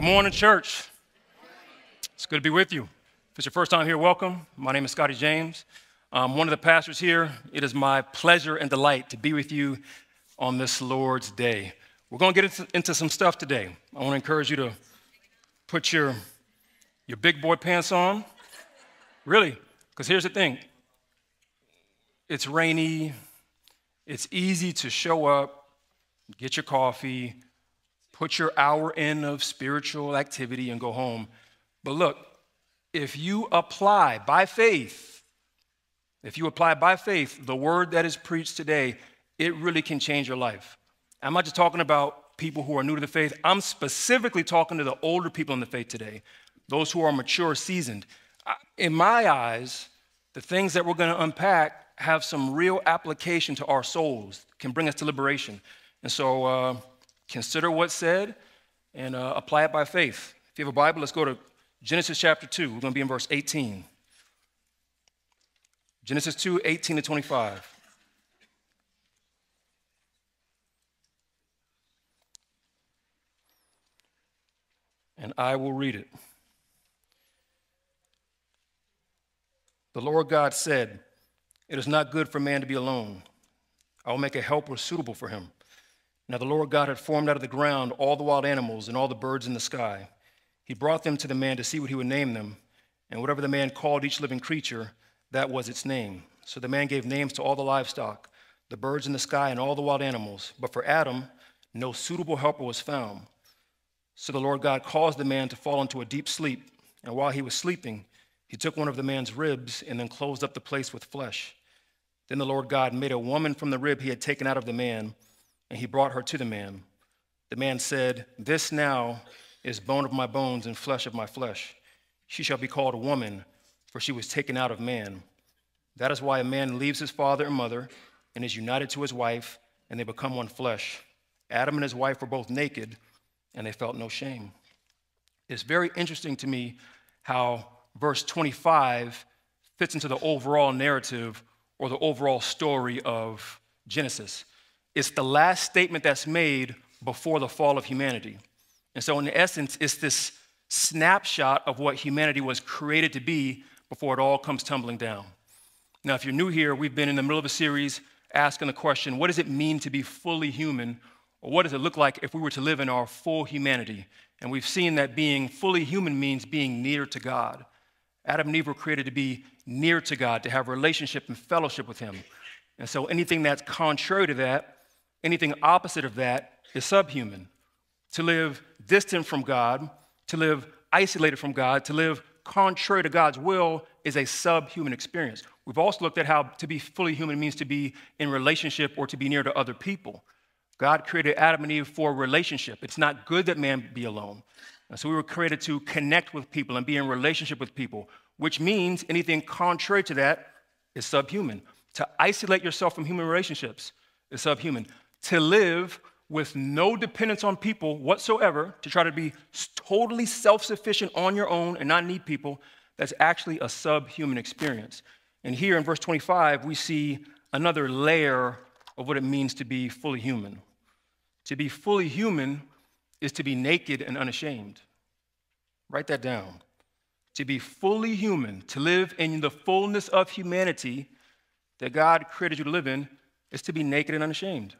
Good morning, church. It's good to be with you. If it's your first time here, welcome. My name is Scotty James. I'm one of the pastors here. It is my pleasure and delight to be with you on this Lord's Day. We're going to get into, some stuff today. I want to encourage you to put your, your big boy pants on. Really, because here's the thing it's rainy, it's easy to show up, get your coffee, put your hour in of spiritual activity and go home. But look, if you apply by faith, if you apply by faith the word that is preached today, it really can change your life. I'm not just talking about people who are new to the faith, I'm specifically talking to the older people in the faith today, those who are mature, seasoned. In my eyes, the things that we're going to unpack have some real application to our souls, can bring us to liberation. And so, uh, consider what's said and uh, apply it by faith. If you have a Bible, let's go to Genesis chapter 2. We're going to be in verse 18. Genesis 2 18 to 25. And I will read it. The Lord God said, It is not good for man to be alone. I will make a helper suitable for him. Now the Lord God had formed out of the ground all the wild animals and all the birds in the sky. He brought them to the man to see what he would name them, and whatever the man called each living creature, that was its name. So the man gave names to all the livestock, the birds in the sky, and all the wild animals. But for Adam, no suitable helper was found. So the Lord God caused the man to fall into a deep sleep, and while he was sleeping, he took one of the man's ribs and then closed up the place with flesh. Then the Lord God made a woman from the rib he had taken out of the man and he brought her to the man. The man said, This now is bone of my bones and flesh of my flesh. She shall be called a woman, for she was taken out of man. That is why a man leaves his father and mother and is united to his wife, and they become one flesh. Adam and his wife were both naked, and they felt no shame. It's very interesting to me how verse 25 fits into the overall narrative or the overall story of Genesis. It's the last statement that's made before the fall of humanity. And so, in essence, it's this snapshot of what humanity was created to be before it all comes tumbling down. Now, if you're new here, we've been in the middle of a series asking the question what does it mean to be fully human? Or what does it look like if we were to live in our full humanity? And we've seen that being fully human means being near to God. Adam and Eve were created to be near to God, to have relationship and fellowship with Him. And so anything that's contrary to that Anything opposite of that is subhuman. To live distant from God, to live isolated from God, to live contrary to God's will is a subhuman experience. We've also looked at how to be fully human means to be in relationship or to be near to other people. God created Adam and Eve for relationship. It's not good that man be alone. And so we were created to connect with people and be in relationship with people, which means anything contrary to that is subhuman. To isolate yourself from human relationships is subhuman to live with no dependence on people whatsoever, to try to be totally self sufficient on your own and not need people, that's actually a subhuman experience. And here in verse 25, we see another layer of what it means to be fully human. To be fully human is to be naked and unashamed. Write that down. To be fully human, to live in the fullness of humanity that God created you to live in, is to be naked and unashamed.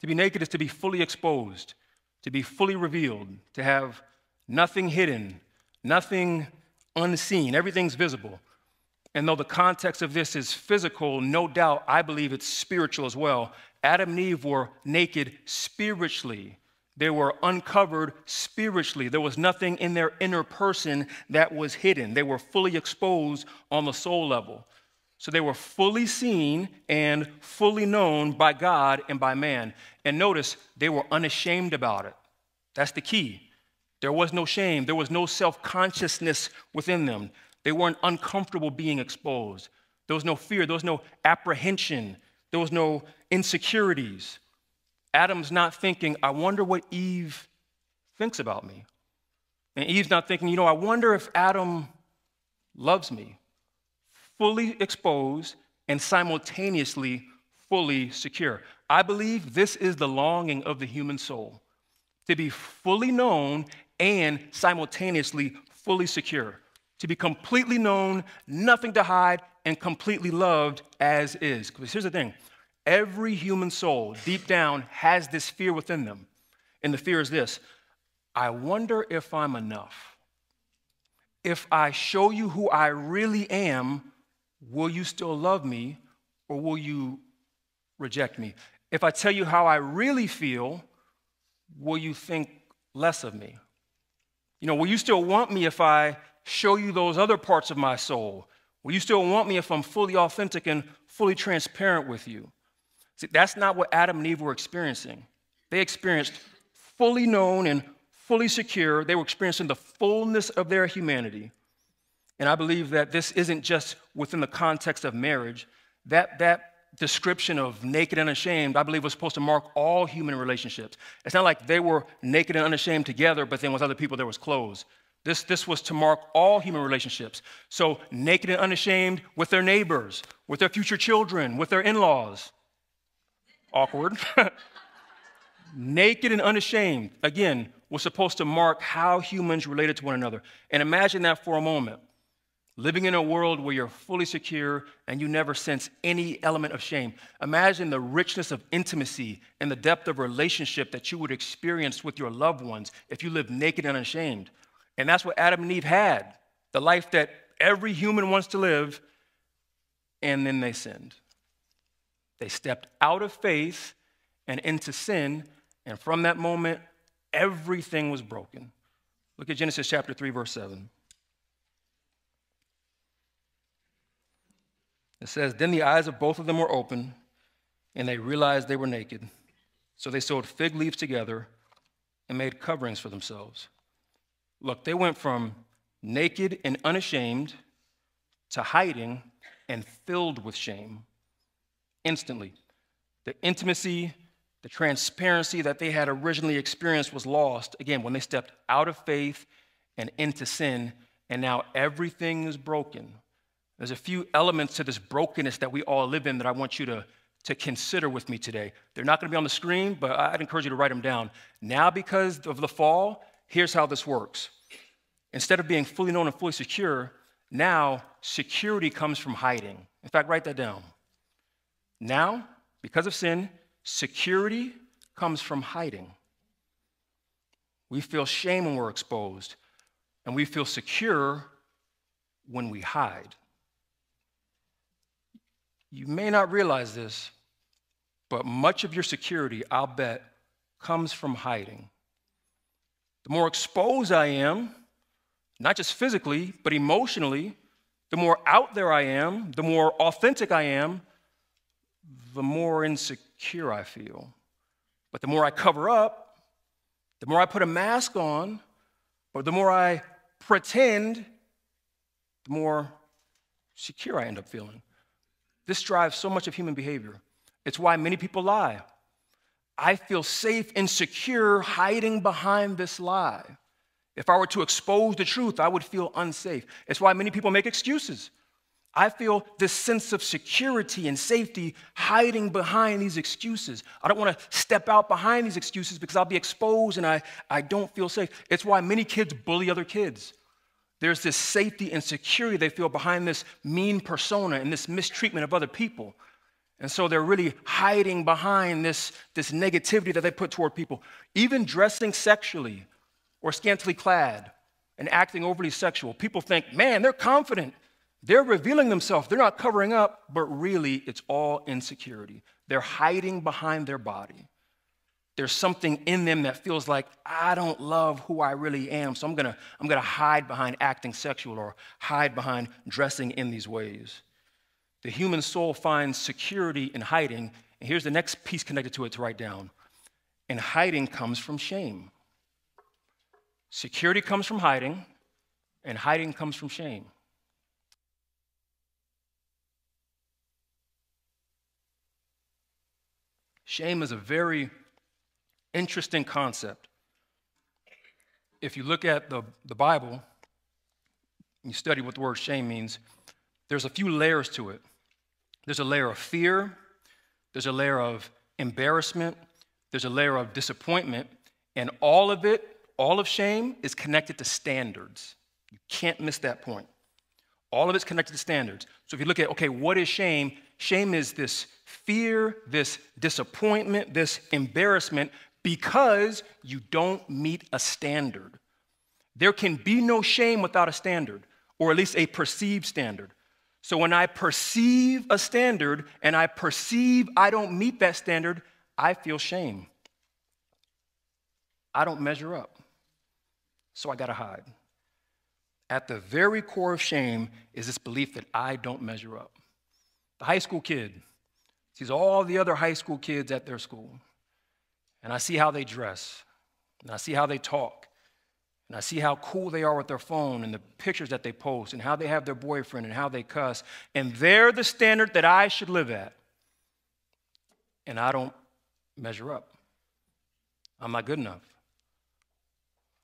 To be naked is to be fully exposed, to be fully revealed, to have nothing hidden, nothing unseen, everything's visible. And though the context of this is physical, no doubt I believe it's spiritual as well. Adam and Eve were naked spiritually. They were uncovered spiritually. There was nothing in their inner person that was hidden. They were fully exposed on the soul level. So they were fully seen and fully known by God and by man. And notice, they were unashamed about it. That's the key. There was no shame, there was no self consciousness within them. They weren't uncomfortable being exposed. There was no fear, there was no apprehension, there was no insecurities. Adam's not thinking, I wonder what Eve thinks about me. And Eve's not thinking, you know, I wonder if Adam loves me fully exposed and simultaneously fully secure. I believe this is the longing of the human soul to be fully known and simultaneously fully secure, to be completely known, nothing to hide, and completely loved as is. Because here's the thing every human soul, deep down, has this fear within them. And the fear is this I wonder if I'm enough. If I show you who I really am, will you still love me or will you reject me? If I tell you how I really feel, will you think less of me? You know, will you still want me if I show you those other parts of my soul? Will you still want me if I'm fully authentic and fully transparent with you? See, that's not what Adam and Eve were experiencing. They experienced fully known and fully secure. They were experiencing the fullness of their humanity. And I believe that this isn't just within the context of marriage. That, that description of naked and ashamed, I believe, was supposed to mark all human relationships. It's not like they were naked and unashamed together, but then with other people there was clothes. This, this was to mark all human relationships. So, naked and unashamed with their neighbors, with their future children, with their in laws. Awkward. naked and unashamed, again, was supposed to mark how humans related to one another. And imagine that for a moment living in a world where you're fully secure and you never sense any element of shame. Imagine the richness of intimacy and the depth of relationship that you would experience with your loved ones if you lived naked and unashamed. And that's what Adam and Eve had the life that every human wants to live, and then they sinned. They stepped out of faith and into sin, and from that moment, everything was broken. Look at Genesis chapter 3, verse 7. It says, Then the eyes of both of them were open, and they realized they were naked. So they sewed fig leaves together and made coverings for themselves. Look, they went from naked and unashamed to hiding and filled with shame instantly. The intimacy, the transparency that they had originally experienced was lost again when they stepped out of faith and into sin, and now everything is broken. There's a few elements to this brokenness that we all live in that I want you to, to consider with me today. They're not going to be on the screen, but I'd encourage you to write them down. Now, because of the fall, here's how this works. Instead of being fully known and fully secure, now security comes from hiding. In fact, write that down. Now, because of sin, security comes from hiding. We feel shame when we're exposed, and we feel secure when we hide. You may not realize this, but much of your security, I'll bet, comes from hiding. The more exposed I am, not just physically, but emotionally, the more out there I am, the more authentic I am, the more insecure I feel. But the more I cover up, the more I put a mask on, or the more I pretend, the more secure I end up feeling. This drives so much of human behavior. It's why many people lie. I feel safe and secure hiding behind this lie. If I were to expose the truth, I would feel unsafe. It's why many people make excuses. I feel this sense of security and safety hiding behind these excuses. I don't want to step out behind these excuses because I'll be exposed and I, I don't feel safe. It's why many kids bully other kids. There's this safety and security they feel behind this mean persona and this mistreatment of other people. And so they're really hiding behind this, this negativity that they put toward people. Even dressing sexually or scantily clad and acting overly sexual, people think, man, they're confident. They're revealing themselves. They're not covering up, but really it's all insecurity. They're hiding behind their body there's something in them that feels like I don't love who I really am, so I'm gonna, I'm gonna hide behind acting sexual or hide behind dressing in these ways. The human soul finds security in hiding, and here's the next piece connected to it to write down. And hiding comes from shame. Security comes from hiding, and hiding comes from shame. Shame is a very interesting concept. If you look at the, the Bible, you study what the word shame means, there's a few layers to it. There's a layer of fear, there's a layer of embarrassment, there's a layer of disappointment, And all of it, all of shame, is connected to standards. You can't miss that point. All of it's connected to standards. So if you look at, okay, what is shame? Shame is this fear, this disappointment, this embarrassment because you don't meet a standard. There can be no shame without a standard, or at least a perceived standard. So when I perceive a standard and I perceive I don't meet that standard, I feel shame. I don't measure up. So I got to hide. At the very core of shame is this belief that I don't measure up. The high school kid sees all the other high school kids at their school, and I see how they dress, and I see how they talk, and I see how cool they are with their phone and the pictures that they post, and how they have their boyfriend and how they cuss, and they're the standard that I should live at. And I don't measure up. I'm not good enough.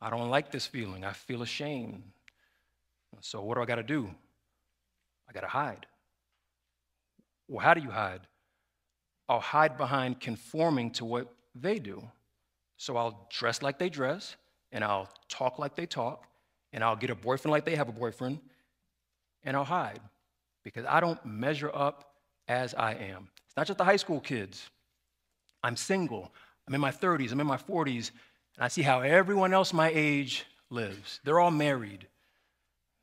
I don't like this feeling. I feel ashamed. So, what do I got to do? I got to hide. Well, how do you hide? I'll hide behind conforming to what they do. So, I'll dress like they dress, and I'll talk like they talk, and I'll get a boyfriend like they have a boyfriend, and I'll hide because I don't measure up as I am. It's not just the high school kids. I'm single. I'm in my 30s. I'm in my 40s. And I see how everyone else my age lives. They're all married.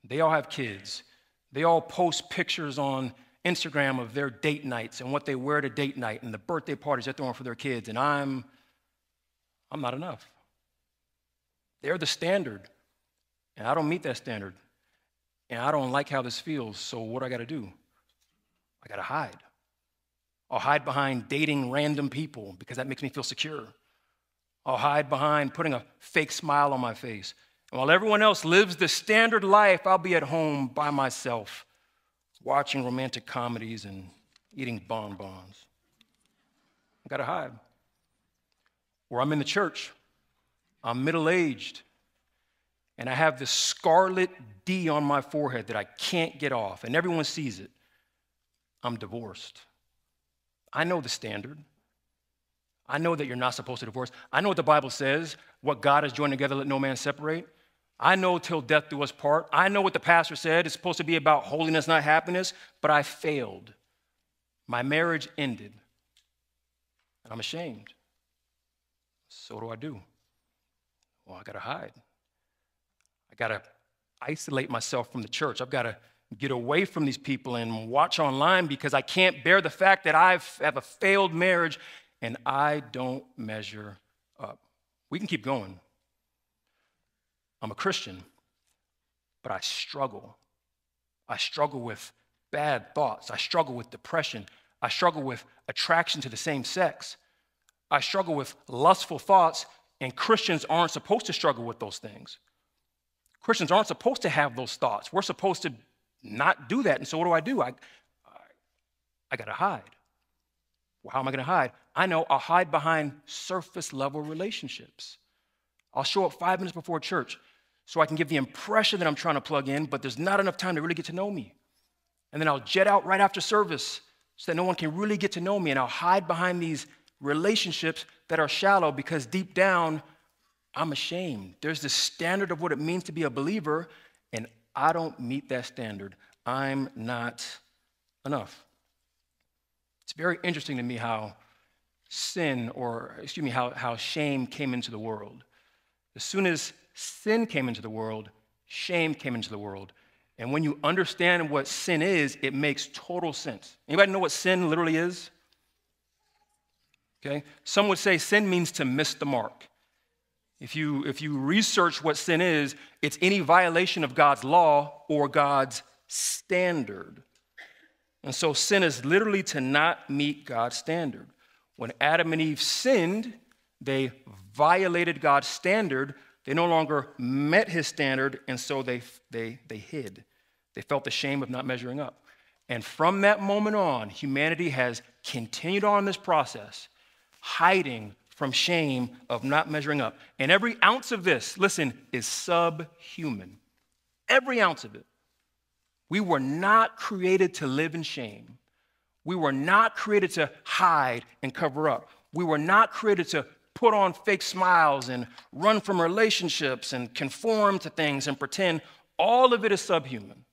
They all have kids. They all post pictures on Instagram of their date nights and what they wear to date night and the birthday parties they're throwing for their kids. And I'm, I'm not enough. They're the standard. And I don't meet that standard. And I don't like how this feels. So what do I got to do? I got to hide. I'll hide behind dating random people because that makes me feel secure. I'll hide behind putting a fake smile on my face. And while everyone else lives the standard life, I'll be at home by myself, watching romantic comedies and eating bonbons. I gotta hide. Or I'm in the church, I'm middle aged, and I have this scarlet D on my forehead that I can't get off, and everyone sees it. I'm divorced. I know the standard. I know that you're not supposed to divorce. I know what the Bible says what God has joined together, let no man separate. I know till death do us part. I know what the pastor said. It's supposed to be about holiness, not happiness, but I failed. My marriage ended. And I'm ashamed. So what do I do? Well, I got to hide. I got to isolate myself from the church. I've got to get away from these people and watch online because I can't bear the fact that I have a failed marriage and I don't measure up. We can keep going. I'm a Christian, but I struggle. I struggle with bad thoughts. I struggle with depression. I struggle with attraction to the same sex. I struggle with lustful thoughts, and Christians aren't supposed to struggle with those things. Christians aren't supposed to have those thoughts. We're supposed to not do that. And so, what do I do? I, I, I got to hide. Well, how am I going to hide? I know I'll hide behind surface level relationships. I'll show up five minutes before church so I can give the impression that I'm trying to plug in, but there's not enough time to really get to know me. And then I'll jet out right after service so that no one can really get to know me. And I'll hide behind these relationships that are shallow because deep down, I'm ashamed. There's this standard of what it means to be a believer, and I don't meet that standard. I'm not enough. It's very interesting to me how sin, or excuse me, how, how shame came into the world. As soon as sin came into the world, shame came into the world. And when you understand what sin is, it makes total sense. Anybody know what sin literally is? Okay? Some would say sin means to miss the mark. If you, if you research what sin is, it's any violation of God's law or God's standard. And so sin is literally to not meet God's standard. When Adam and Eve sinned, they violated God's standard. They no longer met his standard, and so they, they, they hid. They felt the shame of not measuring up. And from that moment on, humanity has continued on this process, hiding from shame of not measuring up. And every ounce of this, listen, is subhuman. Every ounce of it. We were not created to live in shame. We were not created to hide and cover up. We were not created to put on fake smiles and run from relationships and conform to things and pretend, all of it is subhuman.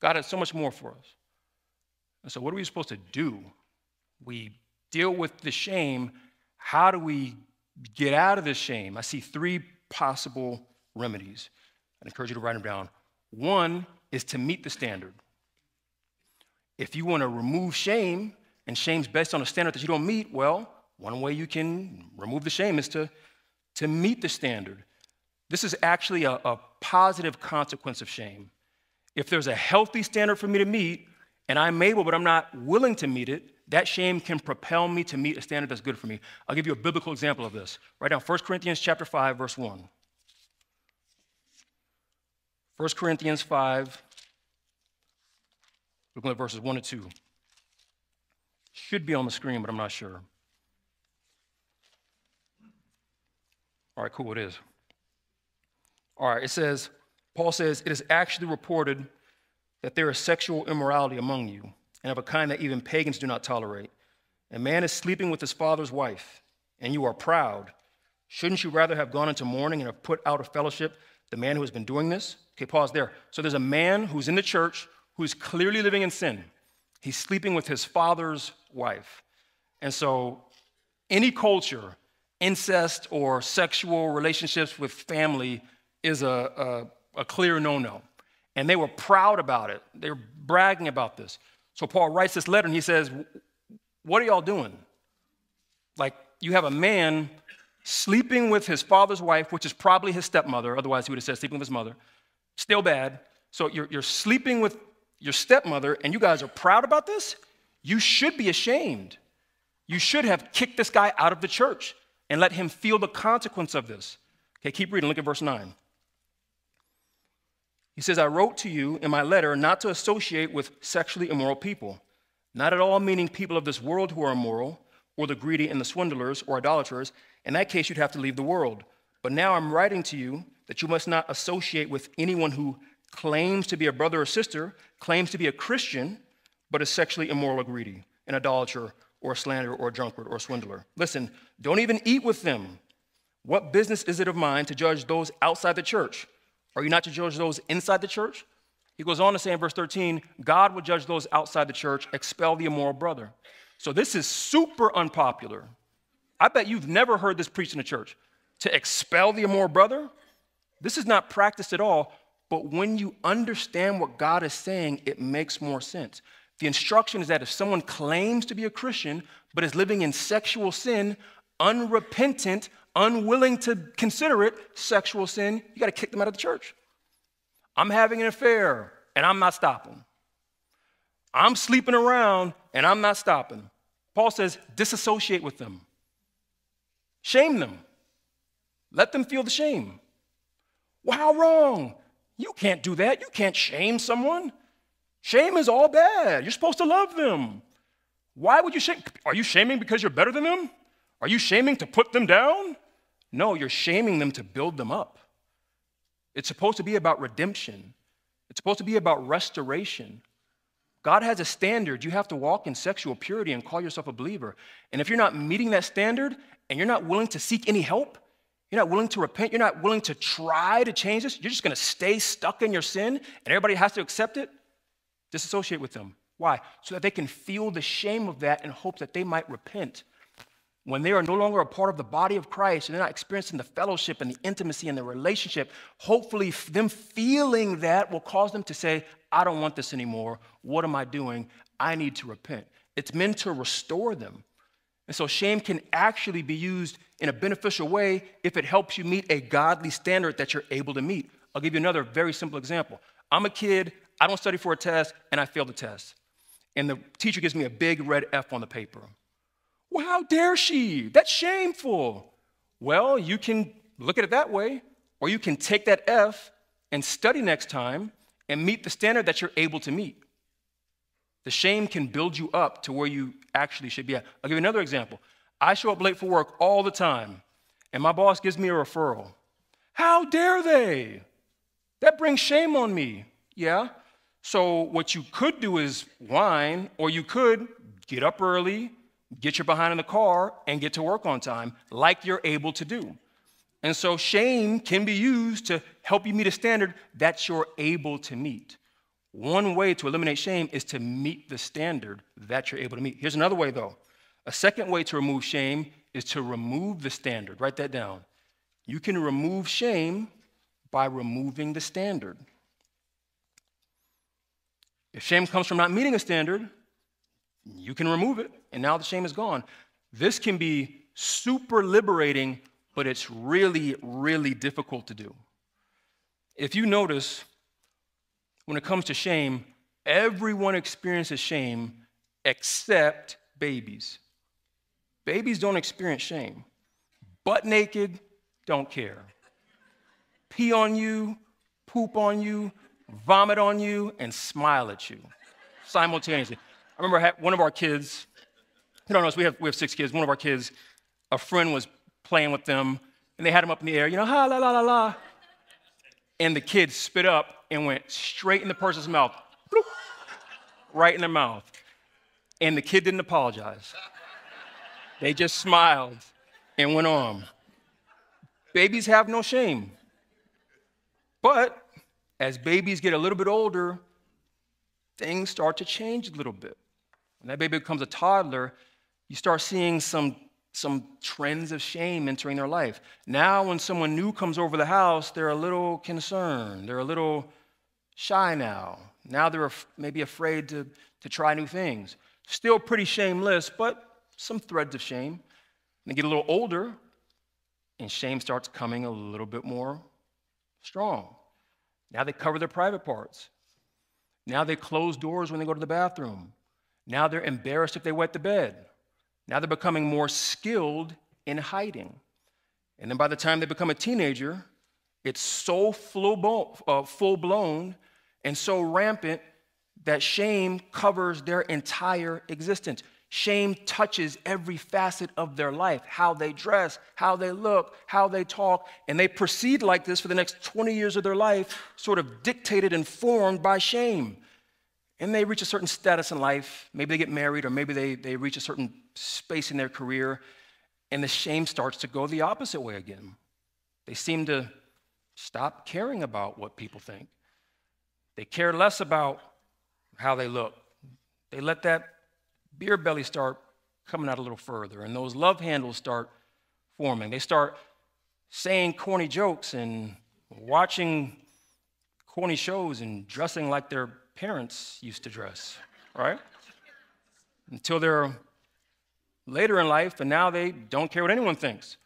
God has so much more for us. And so, what are we supposed to do? We deal with the shame. How do we get out of this shame? I see three possible remedies. i encourage you to write them down. One is to meet the standard. If you want to remove shame, and shame's based on a standard that you don't meet, well, one way you can remove the shame is to, to meet the standard. This is actually a, a positive consequence of shame. If there's a healthy standard for me to meet, and I'm able, but I'm not willing to meet it, that shame can propel me to meet a standard that's good for me. I'll give you a biblical example of this. Right now, 1 Corinthians chapter 5, verse 1. 1 Corinthians 5, looking at verses 1 and 2. Should be on the screen, but I'm not sure. All right, cool, it is. All right, it says, Paul says, it is actually reported that there is sexual immorality among you, and of a kind that even pagans do not tolerate. A man is sleeping with his father's wife, and you are proud. Shouldn't you rather have gone into mourning and have put out of fellowship the man who has been doing this? Okay, pause there. So there's a man who's in the church who's clearly living in sin. He's sleeping with his father's wife. And so, any culture, incest or sexual relationships with family is a, a, a clear no no. And they were proud about it. They were bragging about this. So, Paul writes this letter and he says, What are y'all doing? Like, you have a man sleeping with his father's wife, which is probably his stepmother, otherwise, he would have said sleeping with his mother. Still bad. So, you're, you're sleeping with your stepmother, and you guys are proud about this? You should be ashamed. You should have kicked this guy out of the church and let him feel the consequence of this. Okay, keep reading. Look at verse 9. He says, I wrote to you in my letter not to associate with sexually immoral people, not at all meaning people of this world who are immoral, or the greedy and the swindlers or idolaters. In that case, you'd have to leave the world. But now I'm writing to you that you must not associate with anyone who claims to be a brother or sister, claims to be a Christian, but is sexually immoral or greedy, an idolater or a slanderer or a drunkard or a swindler. Listen, don't even eat with them. What business is it of mine to judge those outside the church? Are you not to judge those inside the church? He goes on to say in verse 13, God will judge those outside the church, expel the immoral brother. So this is super unpopular. I bet you've never heard this preached in the church. To expel the immoral brother? This is not practiced at all, but when you understand what God is saying, it makes more sense. The instruction is that if someone claims to be a Christian but is living in sexual sin, unrepentant, unwilling to consider it sexual sin, you got to kick them out of the church. I'm having an affair and I'm not stopping. I'm sleeping around and I'm not stopping. Paul says, disassociate with them, shame them, let them feel the shame. Well, how wrong? You can't do that. You can't shame someone. Shame is all bad. You're supposed to love them. Why would you shame? Are you shaming because you're better than them? Are you shaming to put them down? No, you're shaming them to build them up. It's supposed to be about redemption, it's supposed to be about restoration. God has a standard. You have to walk in sexual purity and call yourself a believer. And if you're not meeting that standard and you're not willing to seek any help, you're not willing to repent. You're not willing to try to change this. You're just going to stay stuck in your sin and everybody has to accept it. Disassociate with them. Why? So that they can feel the shame of that and hope that they might repent. When they are no longer a part of the body of Christ and they're not experiencing the fellowship and the intimacy and the relationship, hopefully, them feeling that will cause them to say, I don't want this anymore. What am I doing? I need to repent. It's meant to restore them. And so shame can actually be used in a beneficial way if it helps you meet a godly standard that you're able to meet. I'll give you another very simple example. I'm a kid, I don't study for a test, and I fail the test. And the teacher gives me a big red F on the paper. Well, how dare she? That's shameful. Well, you can look at it that way, or you can take that F and study next time and meet the standard that you're able to meet. The shame can build you up to where you actually should be at. I'll give you another example. I show up late for work all the time, and my boss gives me a referral. How dare they? That brings shame on me. Yeah. So, what you could do is whine, or you could get up early, get your behind in the car and get to work on time like you're able to do. And so shame can be used to help you meet a standard that you're able to meet. One way to eliminate shame is to meet the standard that you're able to meet. Here's another way, though. A second way to remove shame is to remove the standard. Write that down. You can remove shame by removing the standard. If shame comes from not meeting a standard, you can remove it, and now the shame is gone. This can be super liberating, but it's really, really difficult to do. If you notice, when it comes to shame, everyone experiences shame except babies. Babies don't experience shame. Butt naked, don't care. Pee on you, poop on you, vomit on you, and smile at you simultaneously. I remember one of our kids, you don't know, we have, we have six kids. One of our kids, a friend was playing with them, and they had him up in the air, you know, ha la la la la. And the kid spit up and went straight in the person's mouth, bloop, right in their mouth. And the kid didn't apologize. They just smiled and went on. Babies have no shame. But as babies get a little bit older, things start to change a little bit. When that baby becomes a toddler, you start seeing some, some trends of shame entering their life. Now, when someone new comes over the house, they're a little concerned. They're a little shy now. Now they're maybe afraid to, to try new things. Still pretty shameless, but some threads of shame. They get a little older, and shame starts coming a little bit more strong. Now they cover their private parts. Now they close doors when they go to the bathroom. Now they're embarrassed if they wet the bed. Now they're becoming more skilled in hiding. And then by the time they become a teenager, it's so uh, full blown and so rampant that shame covers their entire existence. Shame touches every facet of their life how they dress, how they look, how they talk, and they proceed like this for the next 20 years of their life, sort of dictated and formed by shame. And they reach a certain status in life. Maybe they get married, or maybe they, they reach a certain space in their career, and the shame starts to go the opposite way again. They seem to stop caring about what people think, they care less about how they look. They let that beer belly start coming out a little further, and those love handles start forming. They start saying corny jokes and watching corny shows and dressing like their parents used to dress, right? Until they're later in life, and now they don't care what anyone thinks.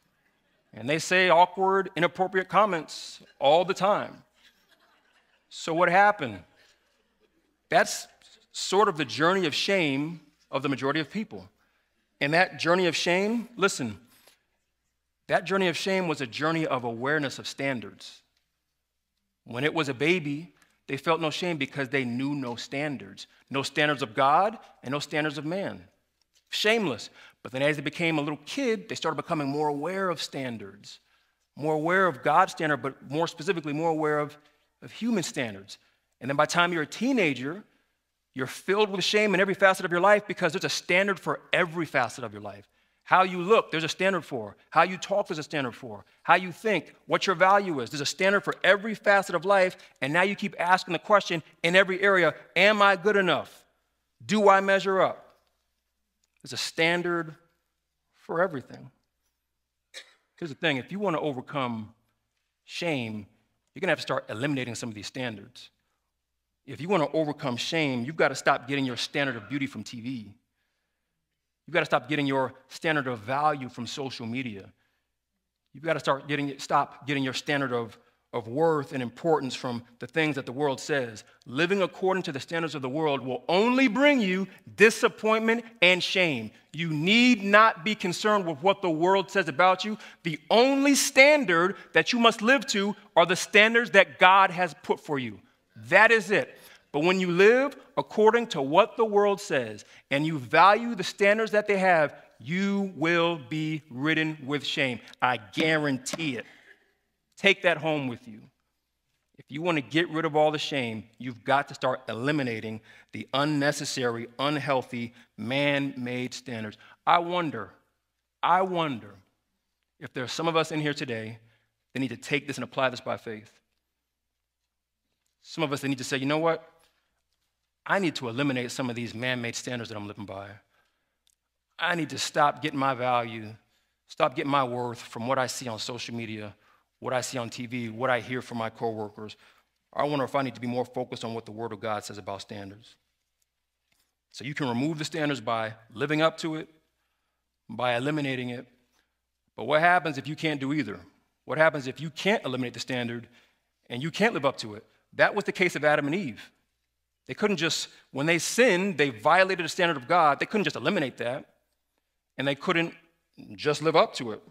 And they say awkward, inappropriate comments all the time. So, what happened? That's sort of the journey of shame of the majority of people. And that journey of shame, listen, that journey of shame was a journey of awareness of standards. When it was a baby, they felt no shame because they knew no standards no standards of God and no standards of man. Shameless. But then as they became a little kid, they started becoming more aware of standards, more aware of God's standard, but more specifically, more aware of, of human standards. And then by the time you're a teenager, you're filled with shame in every facet of your life because there's a standard for every facet of your life. How you look, there's a standard for. How you talk, there's a standard for. How you think, what your value is, there's a standard for every facet of life. And now you keep asking the question in every area Am I good enough? Do I measure up? There's a standard for everything. Here's the thing if you want to overcome shame, you're going to have to start eliminating some of these standards. If you want to overcome shame, you've got to stop getting your standard of beauty from TV. You've got to stop getting your standard of value from social media. You've got to start getting, stop getting your standard of, of worth and importance from the things that the world says. Living according to the standards of the world will only bring you disappointment and shame. You need not be concerned with what the world says about you. The only standard that you must live to are the standards that God has put for you. That is it. But when you live according to what the world says and you value the standards that they have, you will be ridden with shame. I guarantee it. Take that home with you. If you want to get rid of all the shame, you've got to start eliminating the unnecessary, unhealthy, man made standards. I wonder, I wonder if there are some of us in here today that need to take this and apply this by faith. Some of us that need to say, you know what? I need to eliminate some of these man made standards that I'm living by. I need to stop getting my value, stop getting my worth from what I see on social media, what I see on TV, what I hear from my coworkers. I wonder if I need to be more focused on what the Word of God says about standards. So you can remove the standards by living up to it, by eliminating it. But what happens if you can't do either? What happens if you can't eliminate the standard and you can't live up to it? That was the case of Adam and Eve. They couldn't just, when they sinned, they violated the standard of God. They couldn't just eliminate that, and they couldn't just live up to it.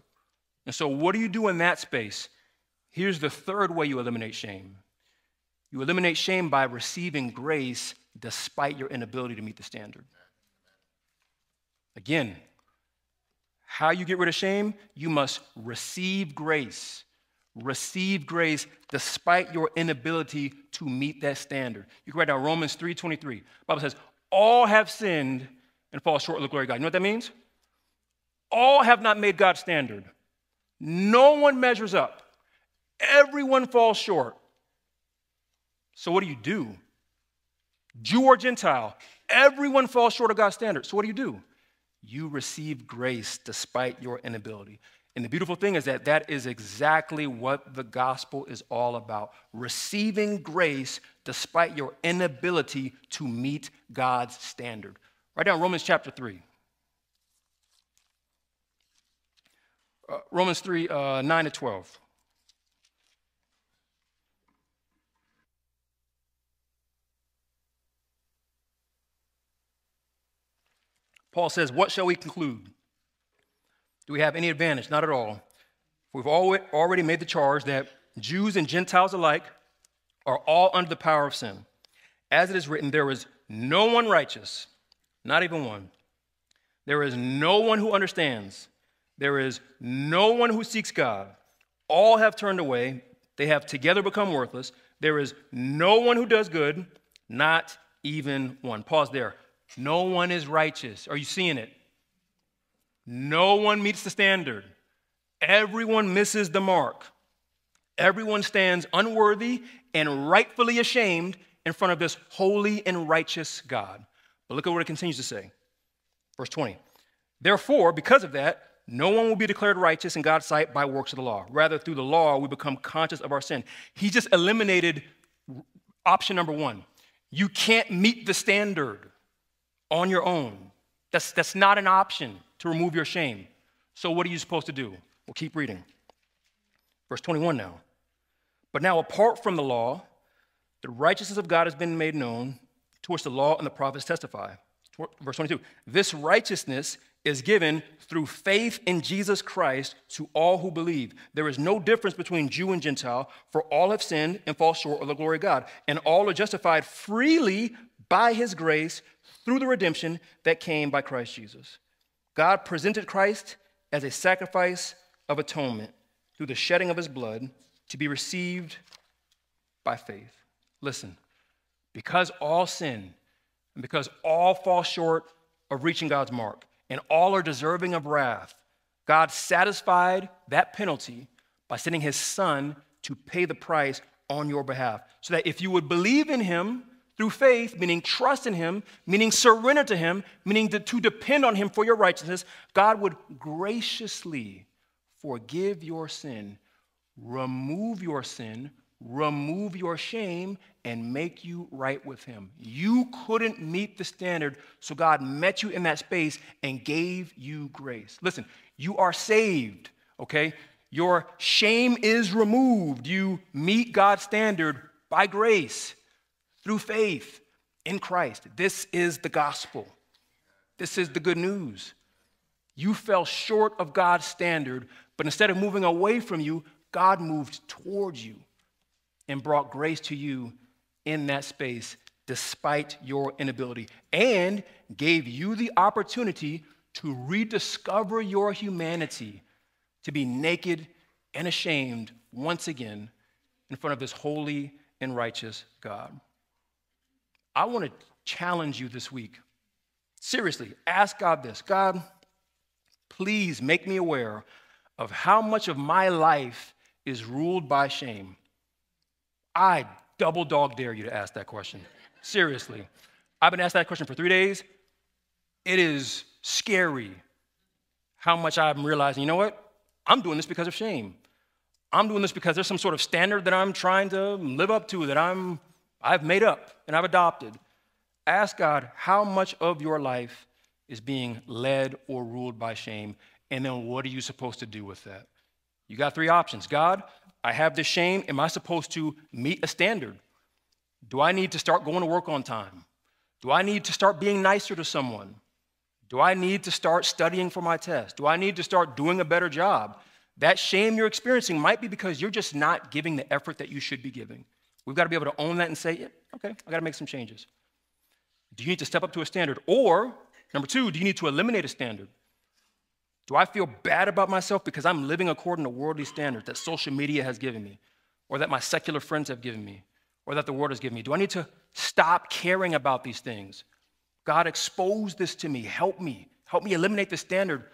And so, what do you do in that space? Here's the third way you eliminate shame you eliminate shame by receiving grace despite your inability to meet the standard. Again, how you get rid of shame? You must receive grace. Receive grace despite your inability to meet that standard. You can write down Romans 3:23. Bible says, all have sinned and fall short of the glory of God. You know what that means? All have not made God's standard. No one measures up. Everyone falls short. So what do you do? Jew or Gentile, everyone falls short of God's standard. So what do you do? You receive grace despite your inability. And the beautiful thing is that that is exactly what the gospel is all about receiving grace despite your inability to meet God's standard. Write down Romans chapter 3. Uh, Romans 3, uh, 9 to 12. Paul says, What shall we conclude? Do we have any advantage? Not at all. We've already made the charge that Jews and Gentiles alike are all under the power of sin. As it is written, there is no one righteous, not even one. There is no one who understands. There is no one who seeks God. All have turned away. They have together become worthless. There is no one who does good, not even one. Pause there. No one is righteous. Are you seeing it? No one meets the standard. Everyone misses the mark. Everyone stands unworthy and rightfully ashamed in front of this holy and righteous God. But look at what it continues to say. Verse 20. Therefore, because of that, no one will be declared righteous in God's sight by works of the law. Rather, through the law, we become conscious of our sin. He just eliminated option number one. You can't meet the standard on your own. That's, that's not an option to remove your shame. So, what are you supposed to do? We'll keep reading. Verse 21 now. But now, apart from the law, the righteousness of God has been made known, to which the law and the prophets testify. Verse 22 This righteousness is given through faith in Jesus Christ to all who believe. There is no difference between Jew and Gentile, for all have sinned and fall short of the glory of God, and all are justified freely by his grace through the redemption that came by Christ Jesus. God presented Christ as a sacrifice of atonement through the shedding of his blood to be received by faith. Listen, because all sin and because all fall short of reaching God's mark and all are deserving of wrath, God satisfied that penalty by sending his son to pay the price on your behalf. So that if you would believe in him through faith, meaning trust in Him, meaning surrender to Him, meaning to, to, depend on Him for your righteousness, God would graciously forgive your sin, remove your sin, remove your shame, and make you right with Him. You couldn't meet the standard, so God met you in that space and gave you grace. Listen, you are saved, okay? Your shame is removed. You meet God's standard by grace through faith in Christ. This is the gospel. This is the good news. You fell short of God's standard, but instead of moving away from you, God moved towards you and brought grace to you in that space despite your inability and gave you the opportunity to rediscover your humanity, to be naked and ashamed once again in front of this holy and righteous God. I want to challenge you this week. Seriously, ask God this God, please make me aware of how much of my life is ruled by shame. I double dog dare you to ask that question. Seriously. I've been asked that question for three days. It is scary how much I'm realizing, you know what? I'm doing this because of shame. I'm doing this because there's some sort of standard that I'm trying to live up to that I'm I've made up and I've adopted. Ask God how much of your life is being led or ruled by shame, and then what are you supposed to do with that? You got three options. God, I have this shame. Am I supposed to meet a standard? Do I need to start going to work on time? Do I need to start being nicer to someone? Do I need to start studying for my test? Do I need to start doing a better job? That shame you're experiencing might be because you're just not giving the effort that you should be giving. We've got to be able to own that and say, yeah, okay, I got to make some changes. Do you need to step up to a standard? Or, number two, do you need to eliminate a standard? Do I feel bad about myself because I'm living according to worldly standards that social media has given me, or that my secular friends have given me, or that the world has given me? Do I need to stop caring about these things? God, expose this to me. Help me. Help me eliminate the standard.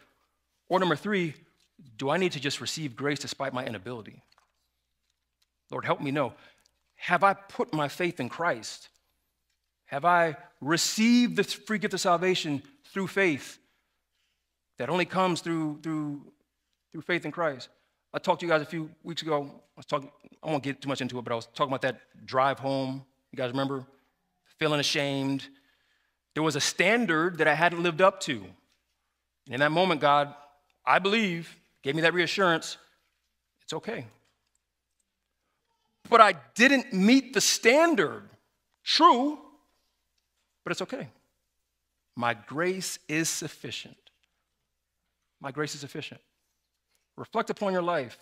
Or number three, do I need to just receive grace despite my inability? Lord, help me know. Have I put my faith in Christ? Have I received the free gift of salvation through faith that only comes through, through, through faith in Christ? I talked to you guys a few weeks ago. I was talking, I won't get too much into it, but I was talking about that drive home. You guys remember? Feeling ashamed. There was a standard that I hadn't lived up to. And in that moment, God, I believe, gave me that reassurance it's okay. But I didn't meet the standard. True, but it's okay. My grace is sufficient. My grace is sufficient. Reflect upon your life.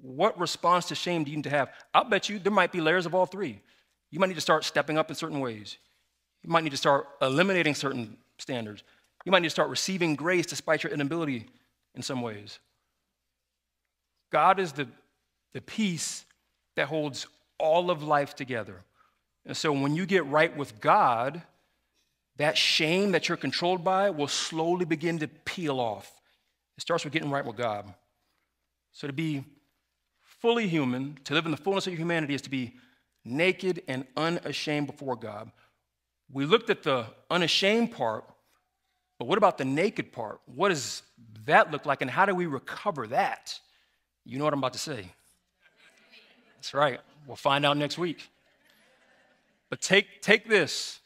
What response to shame do you need to have? I'll bet you there might be layers of all three. You might need to start stepping up in certain ways. You might need to start eliminating certain standards. You might need to start receiving grace despite your inability in some ways. God is the, the peace that holds all of life together. And so when you get right with God, that shame that you're controlled by will slowly begin to peel off. It starts with getting right with God. So to be fully human, to live in the fullness of humanity, is to be naked and unashamed before God. We looked at the unashamed part, but what about the naked part? What does that look like, and how do we recover that? You know what I'm about to say. That's right. We'll find out next week. But take, take this.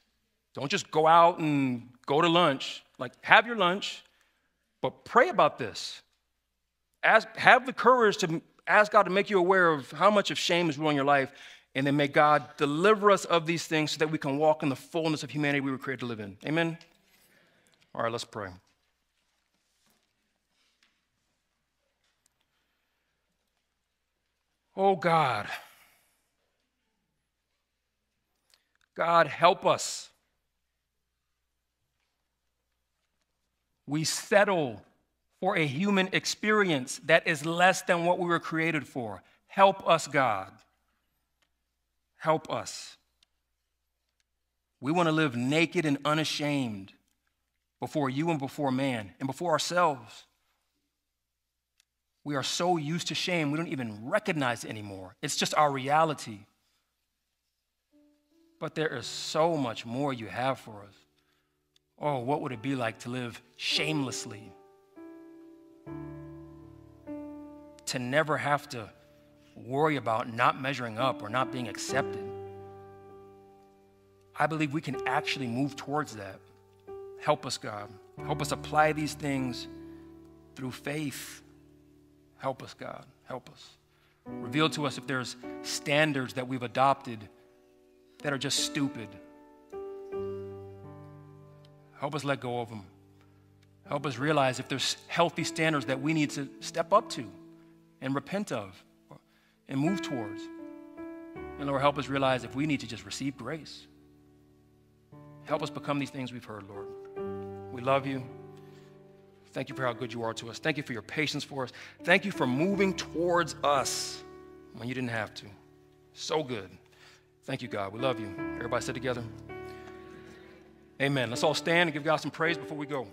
Don't just go out and go to lunch. Like, have your lunch, but pray about this. Ask, have the courage to ask God to make you aware of how much of shame is ruling your life and then may God deliver us of these things so that we can walk in the fullness of humanity we were created to live in. Amen? All right, let's pray. Oh God. God, help us. We settle for a human experience that is less than what we were created for. Help us, God. Help us. We want to live naked and unashamed before you and before man and before ourselves. We are so used to shame, we don't even recognize it anymore. It's just our reality. But there is so much more you have for us. Oh, what would it be like to live shamelessly? To never have to worry about not measuring up or not being accepted. I believe we can actually move towards that. Help us, God. Help us apply these things through faith. Help us, God. Help us. Reveal to us if there's standards that we've adopted that are just stupid. Help us let go of them. Help us realize if there's healthy standards that we need to step up to and repent of and move towards. And Lord, help us realize if we need to just receive grace. Help us become these things we've heard, Lord. We love you. Thank you for how good you are to us. Thank you for your patience for us. Thank you for moving towards us when you didn't have to. So good. Thank you, God. We love you. Everybody sit together. Amen. Let's all stand and give God some praise before we go.